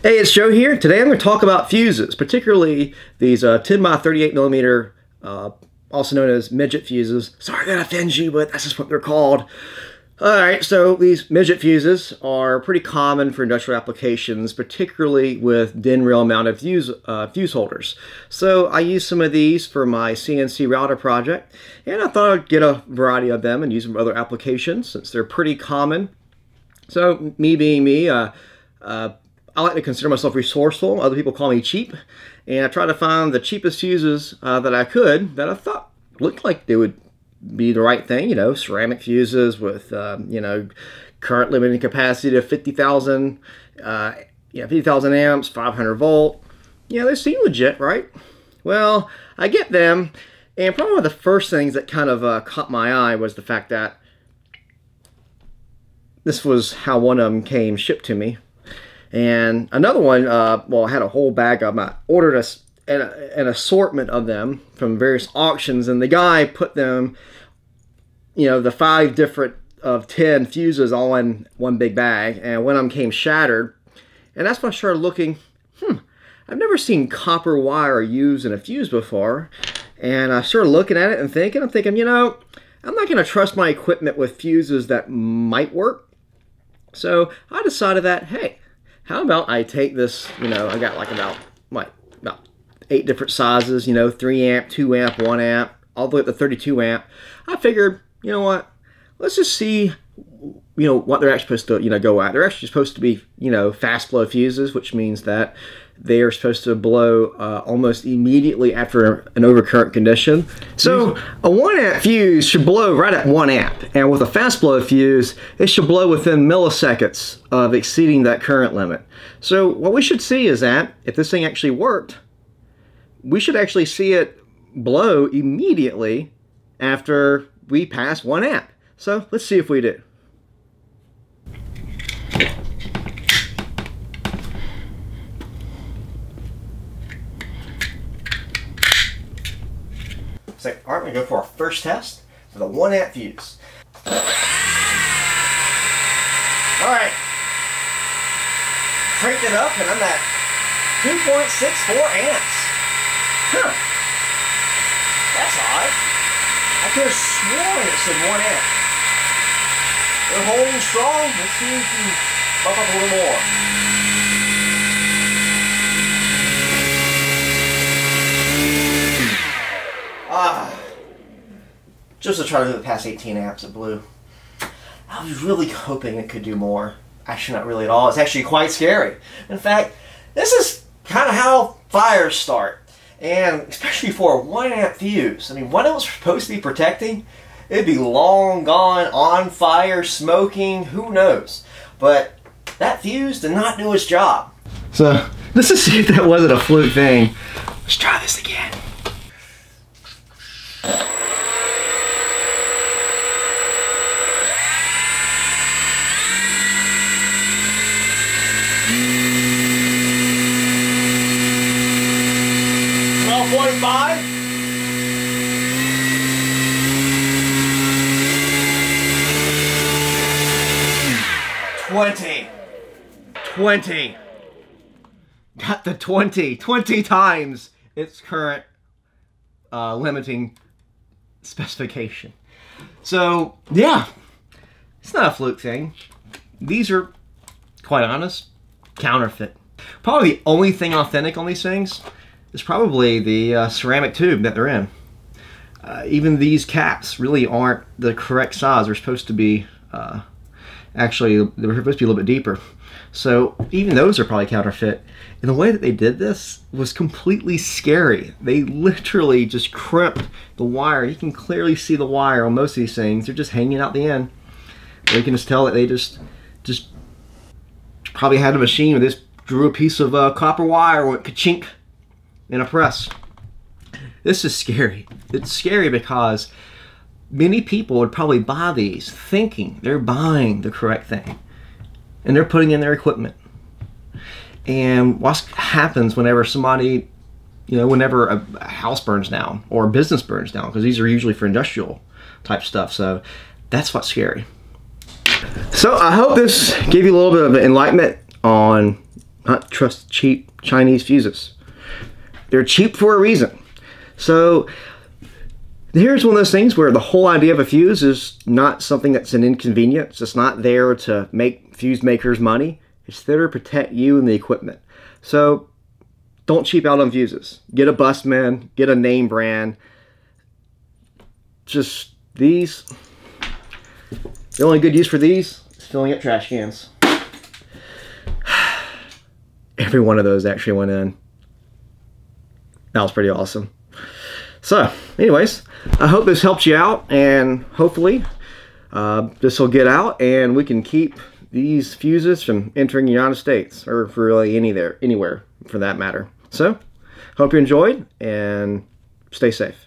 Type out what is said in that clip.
Hey, it's Joe here. Today I'm going to talk about fuses, particularly these uh, 10 by 38 millimeter, uh, also known as midget fuses. Sorry that offends you, but that's just what they're called. Alright, so these midget fuses are pretty common for industrial applications, particularly with DIN rail mounted fuse, uh, fuse holders. So I use some of these for my CNC router project, and I thought I'd get a variety of them and use them for other applications since they're pretty common. So me being me, uh, uh I like to consider myself resourceful. Other people call me cheap. And I try to find the cheapest fuses uh, that I could that I thought looked like they would be the right thing. You know, ceramic fuses with, uh, you know, current limiting capacity of 50,000, uh, yeah, 50,000 amps, 500 volt. Yeah, they seem legit, right? Well, I get them. And probably one of the first things that kind of uh, caught my eye was the fact that this was how one of them came shipped to me. And another one, uh, well, I had a whole bag of them. I ordered a, an, an assortment of them from various auctions, and the guy put them, you know, the five different of 10 fuses all in one big bag. And one of them came shattered. And that's when I started looking, hmm, I've never seen copper wire used in a fuse before. And I started looking at it and thinking, I'm thinking, you know, I'm not going to trust my equipment with fuses that might work. So I decided that, hey, how about I take this, you know, I got like about, what, about eight different sizes, you know, 3 amp, 2 amp, 1 amp, all the way up to 32 amp. I figured, you know what, let's just see, you know, what they're actually supposed to, you know, go at. They're actually supposed to be, you know, fast blow fuses, which means that they are supposed to blow uh, almost immediately after an overcurrent condition. So a 1 amp fuse should blow right at 1 amp. And with a fast blow fuse, it should blow within milliseconds of exceeding that current limit. So what we should see is that if this thing actually worked, we should actually see it blow immediately after we pass 1 amp. So let's see if we do. All right, we're gonna go for our first test for the one amp fuse. All right, cranked it up and I'm at 2.64 amps. Huh, that's odd. I could have sworn it said one amp. They're holding strong. Let's see if we bump up a little more. Just to try to move past 18 amps of blue. I was really hoping it could do more. Actually, not really at all. It's actually quite scary. In fact, this is kind of how fires start. And especially for a 1 amp fuse. I mean, what it was supposed to be protecting, it'd be long gone, on fire, smoking, who knows. But that fuse did not do its job. So, let's just see if that wasn't a fluke thing. Let's try this again. Twelve forty-five. Twenty. Twenty. Got the 20. 20 times its current uh, limiting specification. So, yeah, it's not a fluke thing. These are, quite honest, counterfeit. Probably the only thing authentic on these things is probably the uh, ceramic tube that they're in. Uh, even these caps really aren't the correct size. They're supposed to be, uh, actually, they're supposed to be a little bit deeper. So even those are probably counterfeit. And the way that they did this was completely scary. They literally just crimped the wire. You can clearly see the wire on most of these things. They're just hanging out the end. You can just tell that they just, just probably had a machine that just drew a piece of uh, copper wire went ka-chink in a press. This is scary. It's scary because many people would probably buy these thinking they're buying the correct thing and they're putting in their equipment. And what happens whenever somebody, you know, whenever a house burns down or a business burns down, because these are usually for industrial type stuff. So that's what's scary. So I hope this gave you a little bit of enlightenment on not trust cheap Chinese fuses. They're cheap for a reason. So here's one of those things where the whole idea of a fuse is not something that's an inconvenience. It's not there to make fuse makers money. It's there to protect you and the equipment. So don't cheap out on fuses. Get a Bussmann, get a name brand. Just these, the only good use for these is filling up trash cans. Every one of those actually went in. That was pretty awesome. So, anyways, I hope this helps you out, and hopefully uh, this will get out, and we can keep these fuses from entering the United States, or really any there, anywhere for that matter. So, hope you enjoyed, and stay safe.